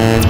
and